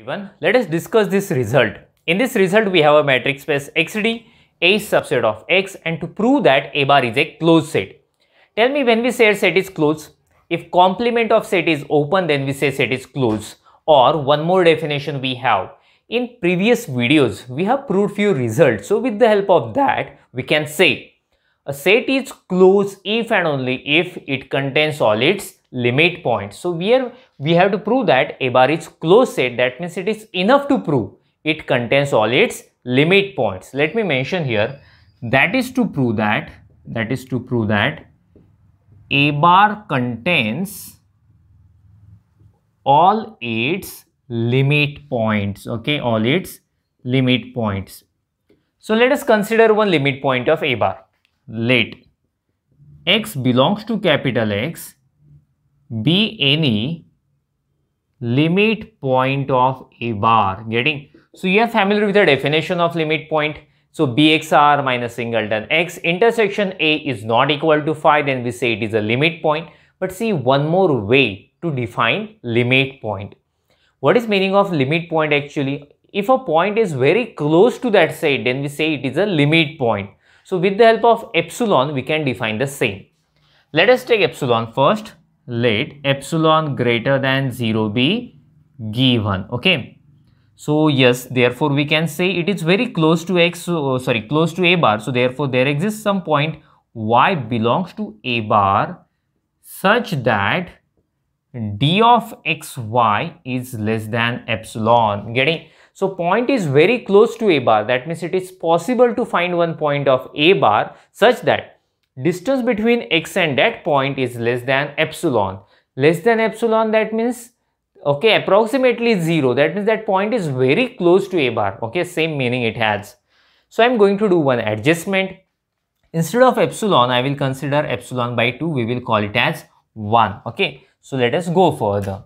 everyone, let us discuss this result. In this result, we have a metric space XD, A subset of X and to prove that A bar is a closed set. Tell me when we say a set is closed, if complement of set is open then we say set is closed or one more definition we have. In previous videos, we have proved few results. So with the help of that, we can say a set is closed if and only if it contains all its limit points. So here we have to prove that A bar is closed set. That means it is enough to prove it contains all its limit points. Let me mention here that is to prove that that is to prove that A bar contains all its limit points. Okay, all its limit points. So let us consider one limit point of A bar. Let x belongs to capital X be any limit point of a bar getting? So you are familiar with the definition of limit point. So bxr minus singleton. X intersection a is not equal to phi then we say it is a limit point. But see one more way to define limit point. What is meaning of limit point actually? If a point is very close to that side then we say it is a limit point. So with the help of epsilon we can define the same. Let us take epsilon first let epsilon greater than 0 be given okay? So yes therefore we can say it is very close to x uh, sorry close to a bar. So therefore there exists some point y belongs to a bar such that d of xy is less than epsilon getting? So point is very close to a bar. That means it is possible to find one point of a bar such that distance between x and that point is less than epsilon. Less than epsilon that means okay approximately 0 that means that point is very close to a bar okay same meaning it has. So I am going to do one adjustment. Instead of epsilon I will consider epsilon by 2 we will call it as 1 okay. So let us go further.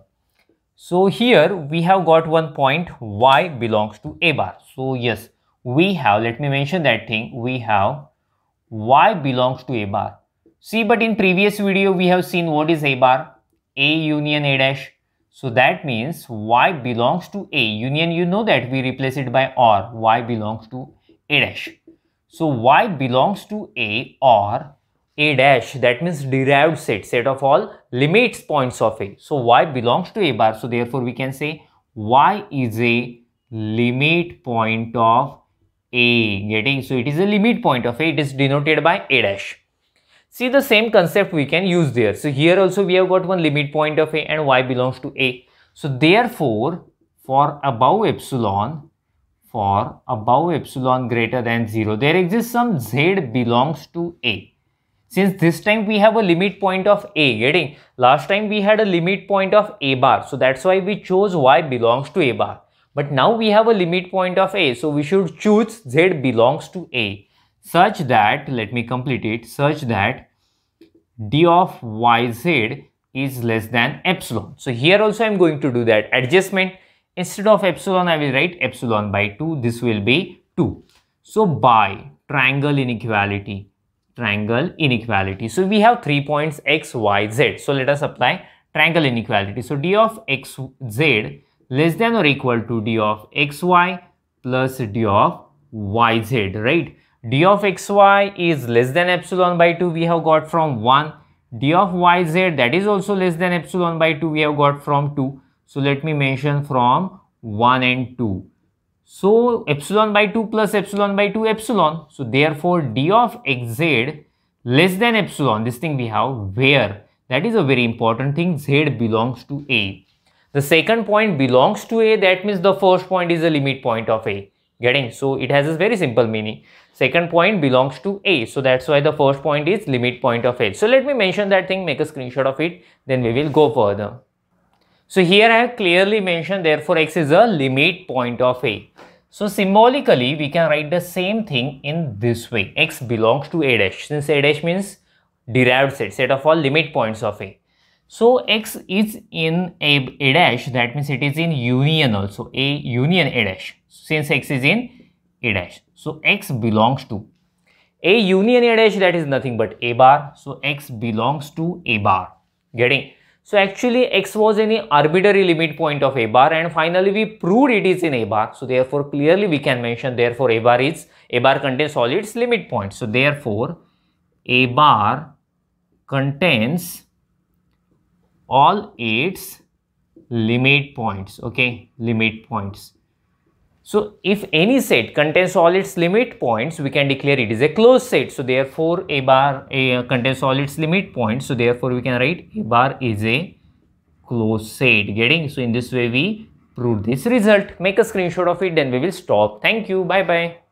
So here we have got one point y belongs to a bar. So yes we have let me mention that thing we have y belongs to a bar. See, but in previous video we have seen what is a bar, a union a dash. So that means y belongs to a union, you know that we replace it by or, y belongs to a dash. So y belongs to a or a dash, that means derived set, set of all limits points of a. So y belongs to a bar, so therefore we can say y is a limit point of a getting so it is a limit point of a it is denoted by a dash. See the same concept we can use there. So here also we have got one limit point of a and y belongs to a. So therefore for above epsilon for above epsilon greater than 0 there exists some z belongs to a. Since this time we have a limit point of a getting? Last time we had a limit point of a bar. So that's why we chose y belongs to a bar but now we have a limit point of a. So we should choose z belongs to a such that, let me complete it, such that d of yz is less than epsilon. So here also I am going to do that adjustment. Instead of epsilon, I will write epsilon by 2. This will be 2. So by triangle inequality, triangle inequality. So we have three points x, y, z. So let us apply triangle inequality. So d of x, z less than or equal to d of xy plus d of yz, right? d of xy is less than epsilon by 2 we have got from 1. d of yz that is also less than epsilon by 2 we have got from 2. So let me mention from 1 and 2. So epsilon by 2 plus epsilon by 2 epsilon. So therefore d of xz less than epsilon this thing we have where that is a very important thing z belongs to a the second point belongs to A, that means the first point is a limit point of A. Getting? So it has a very simple meaning. Second point belongs to A. So that's why the first point is limit point of A. So let me mention that thing, make a screenshot of it, then we will go further. So here I have clearly mentioned therefore x is a limit point of A. So symbolically we can write the same thing in this way. x belongs to A dash. Since A dash means derived set, set of all limit points of A. So x is in a, a dash that means it is in union also a union a dash since x is in a dash. So x belongs to a union a dash that is nothing but a bar. So x belongs to a bar getting. So actually x was any arbitrary limit point of a bar and finally we proved it is in a bar. So therefore clearly we can mention therefore a bar is a bar contains all its limit points. So therefore a bar contains all its limit points okay limit points so if any set contains all its limit points, we can declare it is a closed set. So therefore a bar a, uh, contains all its limit points. So therefore we can write a bar is a closed set. Getting so in this way we prove this result. Make a screenshot of it then we will stop. Thank you. Bye bye.